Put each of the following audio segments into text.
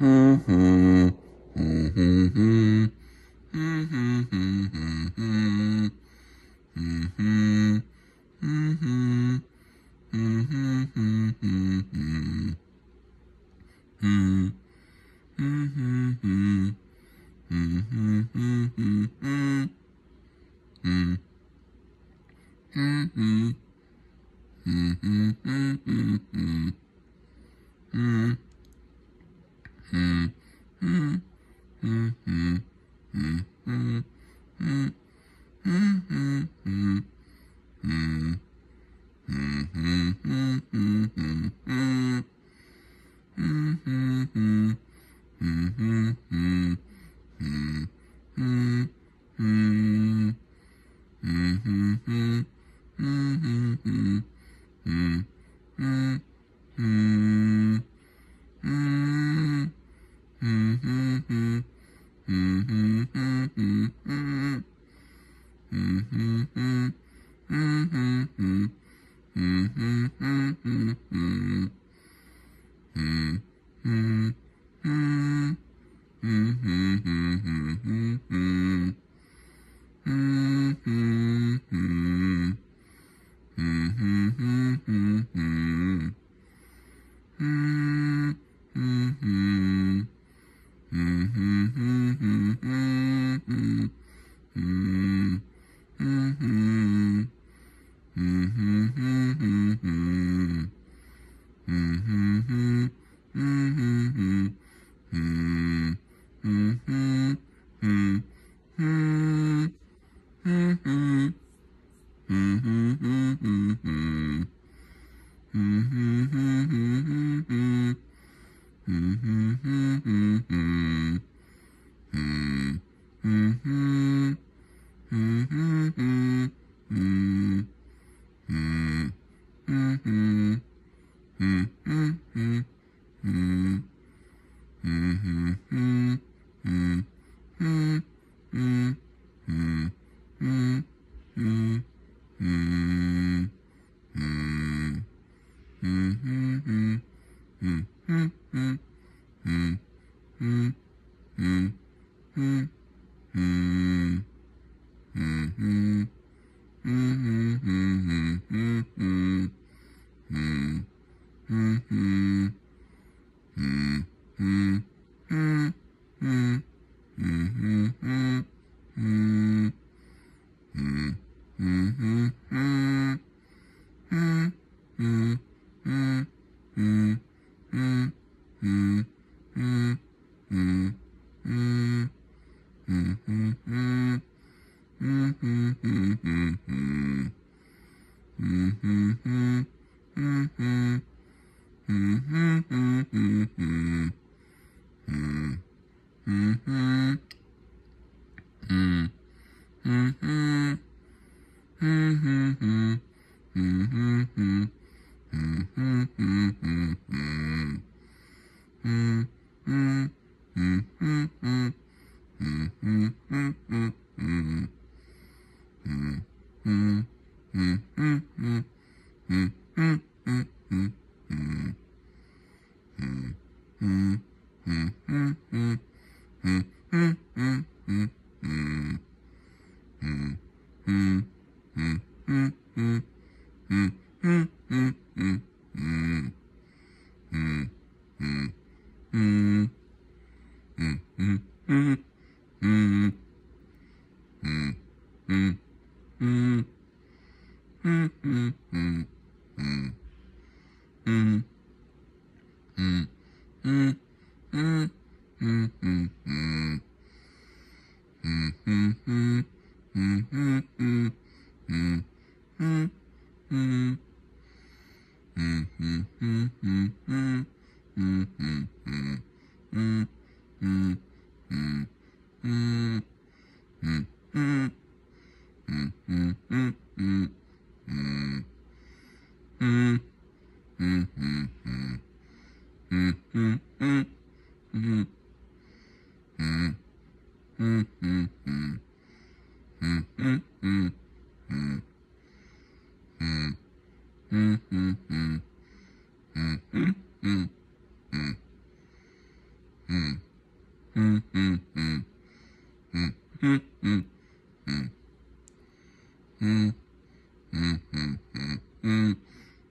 Mm-hmm. Mm-hmm. Mm-hmm. Mm-hmm. Mm. Mm. Mm. Mm. Mm. Mm. Mm. Mm. Mm. Mm. Mm. Mm. Mm. Mm. Mm. Mm. Mm. Mm. Mm. Mm-hmm. Mm-hmm.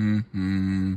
Mm-hmm.